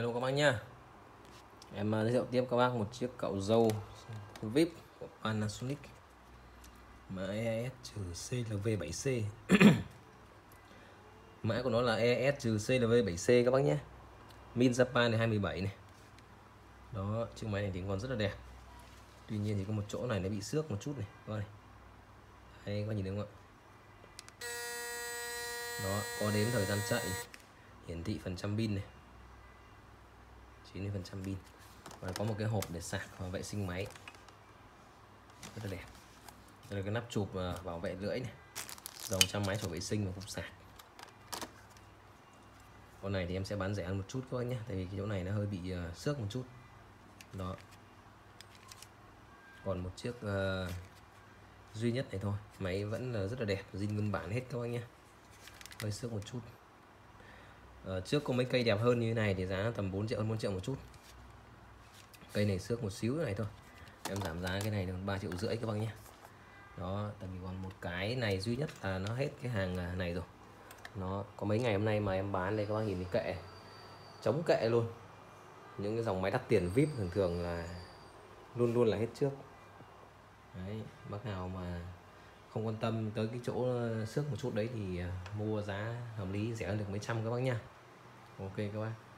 Hello các bác nha Em à, giới thiệu tiếp các bác một chiếc cậu dâu VIP của Panasonic Mã ES-CLV7C Mã của nó là ES-CLV7C các bác nhé. Min Japan này 27 này. Đó, chiếc máy này thì còn rất là đẹp. Tuy nhiên thì có một chỗ này nó bị xước một chút này. Coi bác này. Có nhìn thấy không ạ? Đó, có đến thời gian chạy Hiển thị phần trăm pin này. 90% pin. Và có một cái hộp để sạc và vệ sinh máy. Rất là đẹp. Đây là cái nắp chụp à, bảo vệ lưỡi này. Dòng trăm máy chỗ vệ sinh và cục sạc. Con này thì em sẽ bán rẻ hơn một chút các bác nhé tại vì cái chỗ này nó hơi bị uh, xước một chút. Đó. Còn một chiếc uh, duy nhất này thôi. Máy vẫn là rất là đẹp zin nguyên bản hết các bác nhé. Hơi xước một chút. Ờ, trước có mấy cây đẹp hơn như thế này thì giá tầm 4 triệu hơn 4 triệu một chút. Cây này xước một xíu này thôi. Em giảm giá cái này được 3 triệu rưỡi các bác nhé. Đó tại vì còn một cái này duy nhất là nó hết cái hàng à, này rồi. Nó có mấy ngày hôm nay mà em bán đây các bác nhìn cái kệ. Chống kệ luôn. Những cái dòng máy đắt tiền vip thường thường là luôn luôn là hết trước. Đấy, bác nào mà không quan tâm tới cái chỗ ờ, xước một chút đấy thì à, mua giá hợp lý rẻ hơn được mấy trăm các bác nha ok các bác.